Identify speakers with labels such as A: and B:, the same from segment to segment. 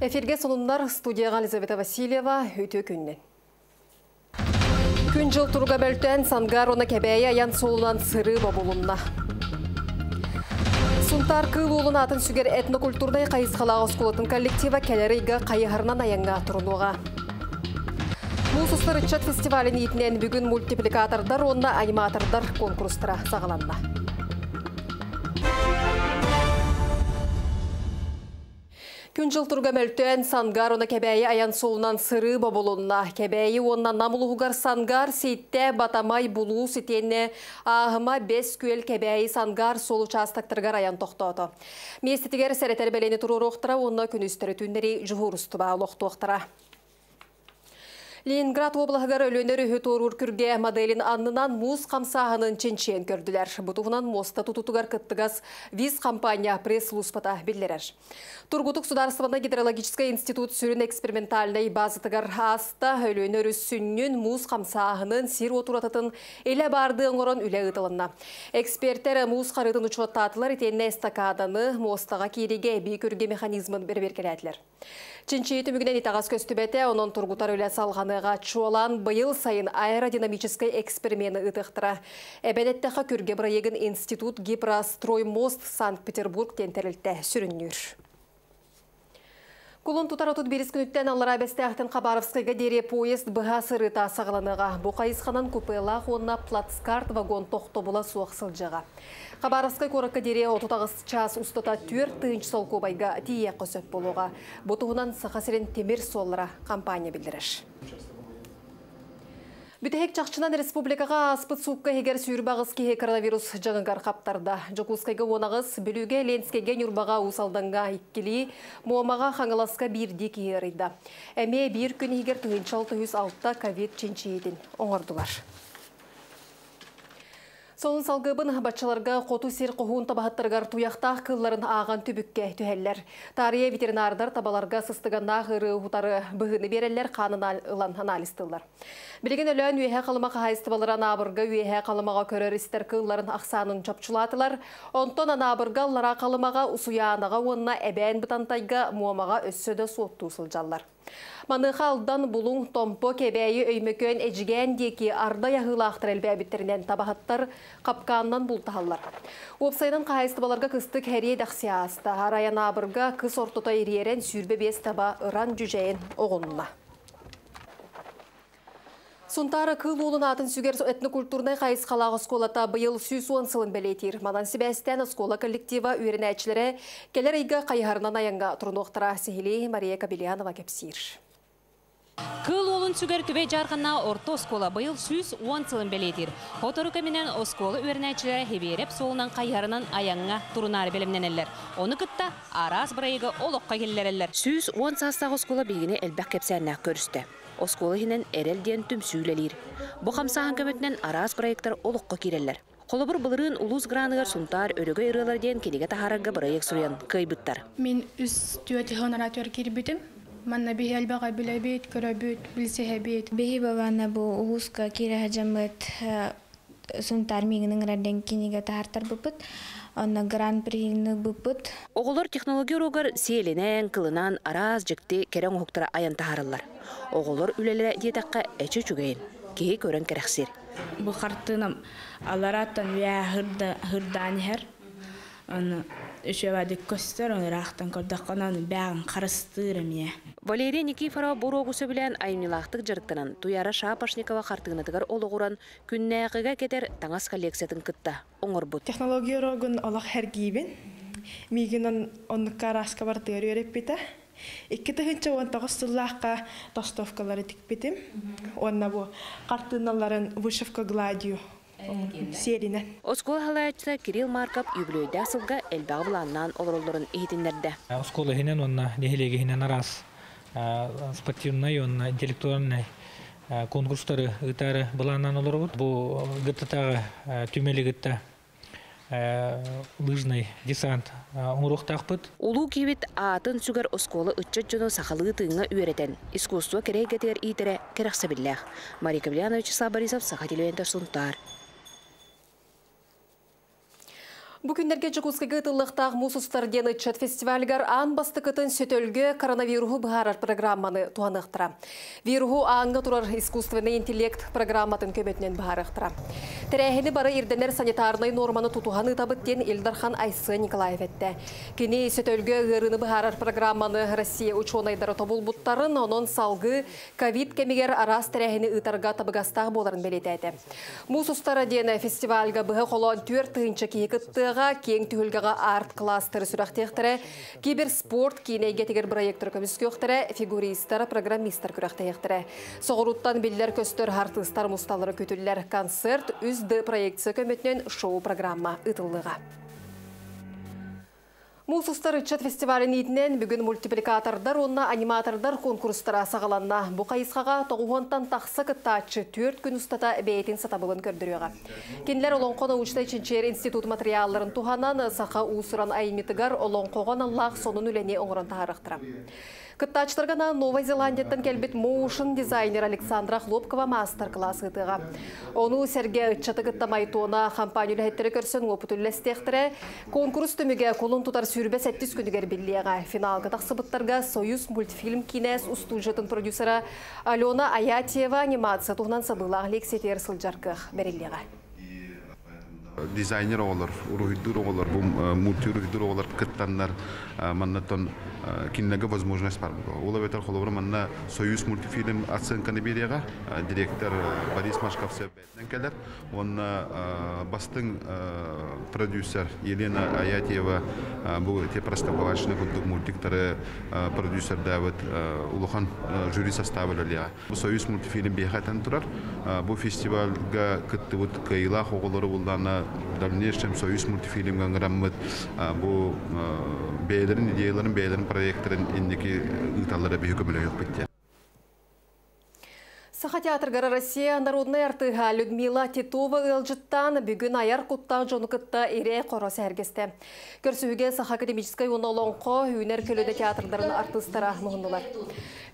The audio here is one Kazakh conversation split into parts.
A: Эфирге сонундар студияға Елизавета Васильева өте күннен. Күн жыл тұрға бөлтен сангар оны кәбәйі аян солынан сыры бабулынна. Сунтар кыл олын атын сүгер этнокультурдай қайызқалағы сколатын коллектива кәлерейгі қайығарынан аянға тұрынуға. Мусустар үтчат фестивалін етінен бүгін мультипликатордар, онна аниматордар конкурстыра сағаланна. Күн жыл тұрға мөлтен сангар оны кәбәйі аян солынан сыры баболунна. Кәбәйі онна намылуғығар сангар сейтті батамай бұлу сетенне ағыма бес көл кәбәйі сангар солу частақтырғар аян тоқтауды. Местетігер сәреттер бәлені тұру роқтыра, онна күн үстірі түндері жұғырыстыба лоқтуақтыра. Ленинград облағығар өлөнері хөторур күрге моделин аннынан муз қамсағының ченчен көрділер. Бұтуғынан моста тұтутығар кыттығас виз компания пресс-луспата білдерер. Тургутук Сударствоны гидрологический институт сүрін экспериментальный базытығар аста өлөнері сүннін муз қамсағының сир отуратытын еле барды оңырын үлі ұтылынна. Эксперттер муз қарытын ұчуаттатылар етенне эстакаданы мостаға кереге бейкөрге механизмын бір-бір Чинчиеті мүгінен итағас көстібеті, оның тұрғытар өлі салғаныға чуалан бұйыл сайын аэродинамический эксперименті ұтықтыра. Әбәдеттіға көрге егін институт Гипростроймост Санкт-Петербург тентерілті сүріннүр. Кулун тутар отут беріс күніттен аллара бәстәқтен Қабаровскайға дере поезд бұға сырыта сағыланыға. Бұ қайысқанан күпелақ онна плацкарт вагон тоқты бұла суақ сылжыға. Қабаровскай корыққа дере отутағыз час ұстата түр тыынч сол көбайға тие қосөп болуға. Бұтығынан сақасырен темір солыра компания білдіріш. Бүтәһек чақчынан республикаға аспыт суққа егер сүйірбағыз кеге коронавирус жағыңғар қаптарда. Жокускайға онағыз бүліге ленскеге нүрбаға усалданға иккілі, муамаға қаңыласқа бір дек ерейді. Әме бір күн егер 9606 ковид ченчейдін оңырдылар. Соның салғыбын батчаларға қоту сер қоғуын табағаттырғар туяқтақ қылларын аған түбікке түхәлләр. Тария ветеринардар табаларға сыстығана ғыры ұтары бұғыны берелер қанын ұлан аналистылар. Білген өлән үйе қалымаға хайыстыбалыра набырға үйе қалымаға көрер істер қылларын ақсанын чапчулатылар. Онтон анабырға лара қалымаға ұсуянаға онына әбән бұтантайға муамаға өссөді сотту сылжалар. Маныға алдан бұлың томпо кебәйі өймөкөн әжіген деки арда яғылақтыр әлбәбіттерінен табағаттар қапқаннан бұлтағалар. Опсайдан қайыстыбаларға кыстық әрие дақсиясты. Араян абырға кыс ортота ериерен сүрбе бес таба ыран жүжейін оғынына. Сунтары кыл олын атын сүгер этнокультурнай қайыз қалағы сколата бұйыл он сылын бәлетір. Мадан Себастьян скола коллектива үйрен әчілері келер айға қайғарынан аянға тұрындуқтыра Сехили Мария Кабелианова кепсир.
B: Кыл олын сүгер күбе жарғына орто скола бұйыл сүйс он сылын бәлетір. Хотору көменен оскола үйрен әчілері хебереп солынан қайғарынан аянға тұрынары белімненелер. Оны күтті араз бұрайығы олыққа келлерелер.
C: Сүйс он састағы скола білгіне әлбәк кепсәннәк көрісті. Осколы хинен эрел диен түм сүүлелир. Бу хамсахан көмөтнен араас проекттар олуққа киреллер. Қолыбыр бұлырын улус граныгар сунтар өрөгө ырылар диен кенеге тахарага проект суян кыйбыттар.
D: Мен үс түйөти хоноратор кирбитим. Манна бихи албага билебит, көрөбүт, билсехебит.
E: Бихи бабана бу улуска кире хажамыт сунтар мигнин раден кенеге тахартар бупыт онна гран-прины быпыт.
C: Оғылар технология рогар селенен, кылынан, араз жекті керен оқтара аян тахарылар. Оғылар үлелері диетаққа әчі чүгейін. Кей көрен керексер.
F: Бұл қартыным алараттан вя хырдан хер. Оны үшевады көстер, оны рақтан көрдаққанан бәғін қарыстырым е.
C: Валерия Никифорова бурогусы білән айнилақтық жырықтынан туяра Шапашникова қартығынатығар олығыран күннәғіға кетер таңас коллекциятын кытта. Оңыр бұд.
G: Технология рогын олақ хәргейбін. Мигінен онныққа расқа бардығыр өреп біті. Икки тыгынча он тогостуллааққа тостовкалары тикпитим. Онна бу картыналарын вышивка гладью серине.
C: Оскол халаачта Кирилл Марков юбилейда сылга элбағы бұланнан олоролларын ehitиннерде.
H: Оскола хинен онна нехилеге хинен арас спортивный, онна интеллектуальный конкурстары ытары бұланнан олорбут. Бу гыттатағы түмели гытта лыжный десант оңруқтақпыт.
C: Улу кебет атын сүгер осколы үтчет жоны сақалы тыңа үйретен. Искусство керегетер итере керексе білләқ. Мария Кавлянович Сабарисов, Саха телевентер Сунтар.
A: Бүгіндерге жүгізгігі тылықтағы мұсыстар дені чат фестивальгар ан бастықытын сөтөлгі коронавируху бұғарар программаны туанықтыра. Вируху аңғы тұрар искусственный интеллект программатын көметінен бұғарықтыра. Тәрәхіні бары ирденер санитарный норманы тұтуғаны табыттен Илдархан Айсы Николаев әтті. Кені сөтөлгі ғырыны бұғарар программаны Россия учонайдары тобыл бұттарын, онын салғы ковид кемегер арас тәрәхіні ұтарға табығастағы боларын белетәді. Мұсыстары дені фестивальға бұғы қолуан түр тыынчы кейкітті Ға кең түхілгіға арт кластыры сүрақтеқтірі, киберспорт кейнейге тегер проекттір көміскөқтірі, фигуристар, программистар күрақтеқтірі. Соғыруттан білдер көстір артыстар мұсталары көтілілер концерт, үзді проекция көметінен шоу программа ұтылыға. Мусустар үтчет фестивалін етінен бүгін мультипликатордар, онна аниматордар конкурстара сағаланна. Бұ қайысқаға тоғуантан тақсы кыттачы төрт күн ұстата бәйтін сатабылын көрдіріға. Кенлер Олонқона ұчтай чинчер институт материалларын туғанан сақа ұсыран айметігар Олонқоған Аллах сонын үлене оңырын Кыттачтаргана Новой Зеландияттан келбет моушен дизайнер Александра Хлопкова мастер-класс гытыга. Ону серге ытчаты кыттамай тона компания үләһеттері көрсөн опыт үлләстектірі конкурс төміге колун тутар сүрбе сәттіс күнігер биллияға. Финалға тақсыбыттарға Союз мультфильм кинес устужетін продюсера Алена Аятьева анимация туғынан сабылағы лексетер беріліға
I: дизайнер олар, урухиддур олар, бу мульти урухиддур олар кыттаннар маннатон киннеге возможность бар бу. Ола бетер холовра манна Союз мультфильм оценканы берега директор Борис Машковцев бетнен келер. Он бастың продюсер Елена Аятьева бу те простоквашны кундук мультиктары продюсер Давид Улухан жюри составлялар. Бу Союз мультфильм бехатан турар. Бу фестивальга кыттыбыт кайла хоголары булдана в дальнейшем союз мультфильм ганграммыт бу бейлерин идеяларын бейлерин проекттарын индики ыталлара бүйүкөмөлө yok битте
A: Саха театргара Россия народная артыға Людмила Титова ылжыттан бүгін аяр куттан жоны кытта ире қоросы әргесті. Көрсіуге Саха академическай онолонқо үйнер көлөді театрдарын артыстара мұғындылар.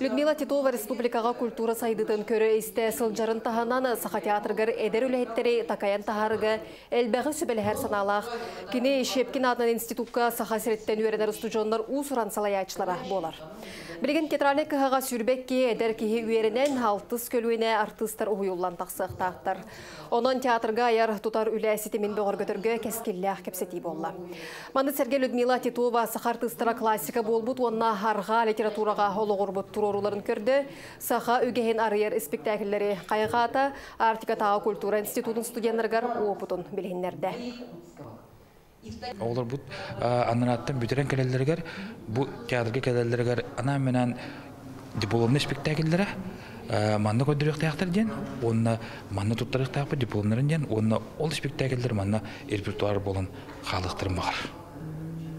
A: Людмила Титова республикаға культура сайдытын көрі істе сылжарын таханан Саха театргар эдер үләйттері такаян тахарығы әлбәғі сүбәлі саналақ. Кіне Шепкин адынан институтка Саха сіреттен үйеренер ұстыжонлар ұсыран салаячылара болар. Білген театральный кыһаға сүрбекке эдер киһи үйерінен алтыс көлуіне артыстар уйуллан тақсықтақтар. Онон театрга аяр тутар үләсі темен бөғір көтіргі кәскелләқ кепсети болла. Маны Сергей Людмила Титова сақартыстыра классика болбут, онна харға литератураға олығырбыт туроруларын көрді. Саха үгеген арыер спектакльлері қайғата Артика Тау культура институтын студенттергар опытын білгенлерді.
J: Олар бут аннаттан бүтерен келелергер бу театрга келелергер ана менен дипломный спектакльлere манна көдүрөк театр ден онна манна туттарык театр дипломнарын ден онна ол спектакльдер манна репертуар болон халыктырым бар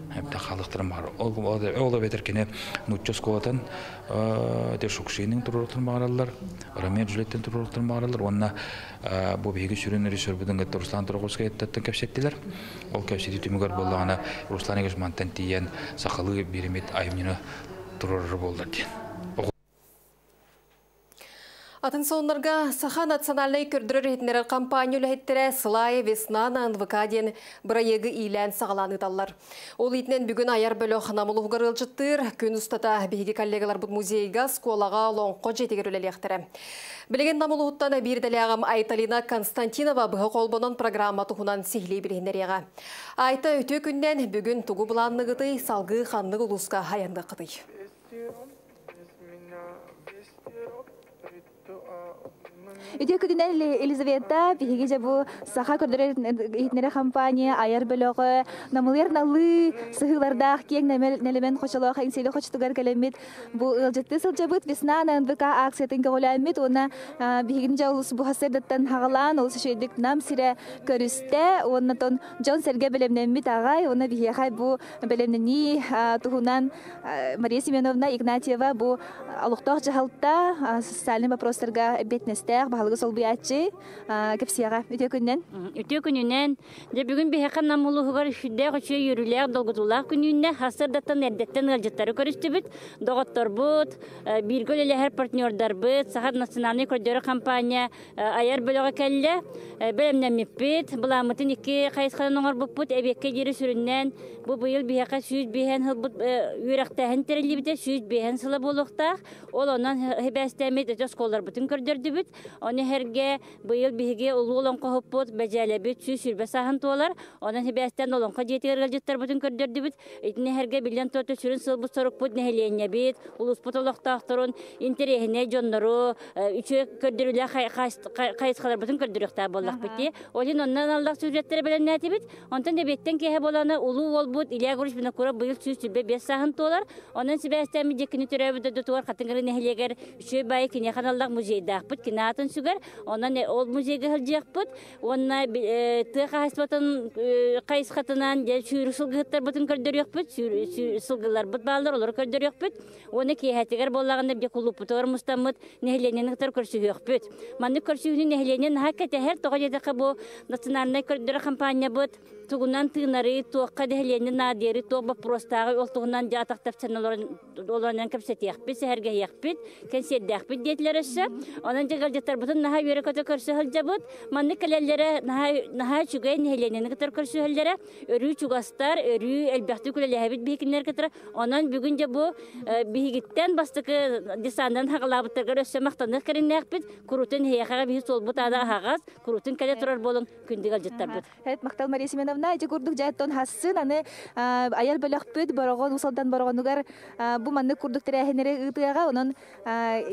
J: Хәбдә халыктырым бар. Ол ол бетер кине нутчос коватан де шукшинин туруртын баралар. Рамер Джулеттен туруртын баралар. Онна бу беги сүрүн режиссер гәтте Руслан Торговский әттәттен кәпсеттиләр. Ол кәпсети түмөгөр буллагана Руслан Егешмантан тиен сахалы биремет айымны туруры булды ди.
A: Атын Саха национальный көрдірі ретінері компания үләйттері Сылай Веснана НВК-ден бірайегі илән сағаланы талар. Ол етінен бүгін аяр бөлі қанамылы ұғыр ұлжыттыр, күн ұстата бейгі коллегалар бұд музейға сколаға лоңқо жетегер үләлектірі. Білеген намылы бір дәліғам Айталина Константинова бұғы қолбынан программа тұхынан сихлей білгендеріға. Айта өте күннен бүгін тұғы бұланны салғы қанны ұлысқа хаянды қыты.
K: Үтө күдүнен Елизавета биһиги жабу саха көрдөрөр итнере компания аяр бөлөгө намылыр наллы сыһылардах кең нелемен хочолох инсели хочтугар келемит бу ылжытты сылжабыт весна НВК акциятын көгөләмит она биһигин жаулус бу хасырдаттан хагалан ол шейдик нам сире көрүстө оннотон Джон Серге белемнемит агай она биһихай бу белемнени туһунан Мария Семеновна Игнатьева бу алуктох жахалта социальный вопростарга бетнестер баһалгы сол буячы кепсияга үтө күннен
L: үтө күнүнен де бүгүн биһэкка намулуһугар хүддэ хочуя йөрүлээх долгутулаах күнүүнне хасырдаттан эрдеттен ылжыттары көрүстүбүт. Доготторбут биргөл элэхэр партнердарбыт сахар национальный коридоры компания аяр бөлөҕө келле белемнеммиппит буламытын икки кайысханан оҥорбуппут эбекке дири сүрүннен бу быйыл биһэкка сүүс биһэн хылбут үөрэхтэһин терилибите сүүс биһэн сыла болуктаах ол онон хебэстэмит өтө сколлар бутун көрдөрдүбүт оны херге быйыл биһиге улуу олонко хоппут бэжэлебит сүүс сүрбэ сахан туолар онон хебэстэн олонко диэтигер галжыттар бутун көрдөрдүбүт итини херге билен тото сүрүн сылбут сорукпут нехелиэннебит улуспут олохтаахторун интерехине дьоннору үчү көрдөрүлэ кайыскалар бутун көрдөрүктаа боллак бити олин оннан аллах сүүреттер беленнэтибит онтон дебеттен кеһе боланы улуу быйыл сүрбэ бес дутуар нехелегер үчү бай кине сүгер онон ол музейге хылжыакпыт онна тыа хаспатын кайысхатынан же сүүрү сылгыттар бутун көрдөрүөкпүт сылгылар бут баалар олар көрдөрүөкпүт оны киэхэтигер боллагында бе кулуппутор мустаммыт нехеленениктер көрсүгөкпүт манны көрсүгүнү нехеленен хаккетехер тога жетеке бу национальный коридор компания бут. Тугунан тыынары туокка дехелене надери туок вопростагы ол тугунан онан бутун наха үйрө көтө көрсө хылжабыт манны келеллере наха чугай нехеленени кетер көрсө хыллере өрүү чугастар өрүү элбяхты күлелехебит бихикиннер кетер онан бүгүн же бу бихигиттен бастыкы десандан хагалабыттарга өссө мактанык кериннеякпит курутун хеяхага бихи солбут ада хагас курутун келе турар болун күндүгал жеттарбыт
K: мактал мария семеновна эти курдук жаттон хассын аны аял бөлөкпүт борогон усалдан борогонугар бу манны курдук тирәһенере ытыга онон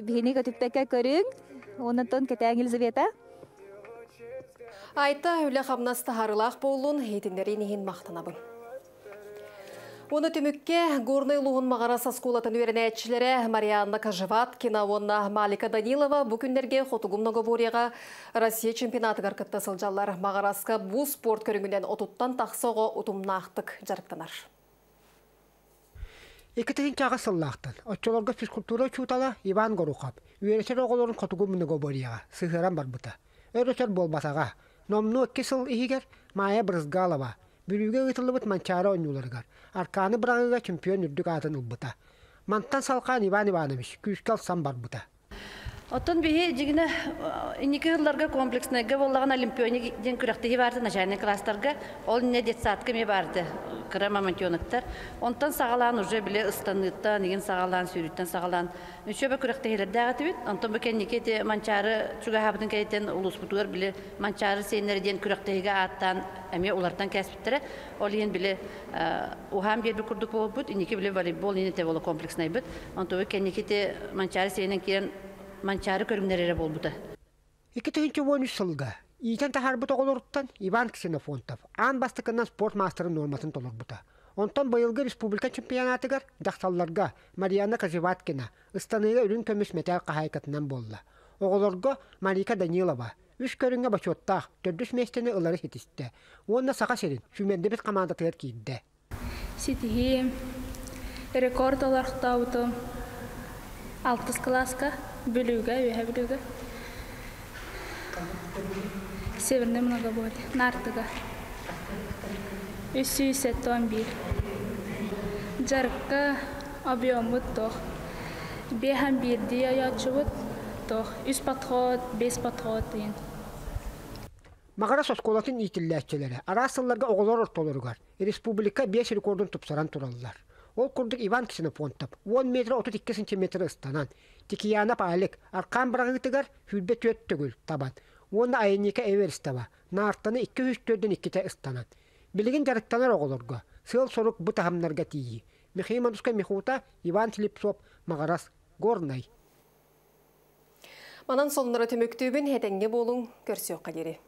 K: бихини көтүппекке көрүң онотон кетең Елизавета
A: Айта үлі қамнасты харылақ болуын хейтіндері нехін мақтанабын. Оны түмікке горный луғын мағара саскулатын өрінәтшілері Марианна Кажеваткина, онна Малика Данилова бүкіндерге Хотугум Ноговорияға Россия чемпионаты қарқытты сылжалар мағараска бұл спорт көріңінен отуттан тақсоғы ұтымнақтық жарықтанар.
M: Екітігін чаға сыллақтын. Отчолорға физкультура чутала Иван Горухов. Үйересер оғылырын Хотугум Ноговорияға сыхыран бар бұта. Өресер болбасаға. Номну сыл ихигер Майя Брызгалова. Бүрүгө ытылыбыт манчара ойнуларгар. Арканы быраңыга чемпион үрдүк атын ылбыта. Мантан салкан Иван Иванович күскал сан бар бұта.
N: Оттон биһи жигине инники ылларга комплекснайга боллаган олимпионик ден күрәктеһи барды начальный класстарга. Ол не детсадка ме барды кырама мантионыктар онтан сагалан уже биле ыстаныттан иген сагалан сүйрүттен сагалан үчөбө күрәктеһилер дагатыбит онтон бу кенники те манчары чуга хабытын кейтен улус бутугар биле манчары сейнер ден аттан эме улардан кәсбиттере ол ен биле ухам бер курдук болбут инники биле волейбол ине те боло комплекснай бит онтон кенники те манчары сейнен кирен манчары көрүмнерере болбута.
M: Ики тыгынчы вонүш сылга. Итен тахарбыт оголоруттан Иван Ксенофонтов ан бастыкынан спорт мастерын нормасын толорбута. Онтон быйылгы республика чемпионатыгар жаксалларга Мариана Казеваткина ыстаныга үрүн көмүс метал кахайкатынан болла. Оголорго Марика Данилова үш көрүнгө бачоттах төрдүс местени ылары хетисте. Онна сака серин бит команда тыгар кийде.
D: Ситихи рекорд олархтауту алтыс класска бүлүүгө үйө бүлүүгө северный многоборье нартыга үч жүз сеттон бир жарыкка объемут тох бехан бирди оячубут тох үч подход бес подход дейин
M: Магара сосколатын итилләчеләре арасылларга оголор ортолоргар республика 5 рекордын тупсаран тураллар. Ол курдук Иван Ксенофонтов 10 метр 32 сантиметр ыстанан тикияна палек аркан брагытыгар хүлбе төт түгүл табан. Оны айника эверстава нартаны 200 төрдөн 2 ыстанан. Билигин жарыктанар оголорго сыл сорук бу тахамнарга тии. Михаил Михута Иван Филипсов Магарас Горнай.
A: Манан көрсөк кадери.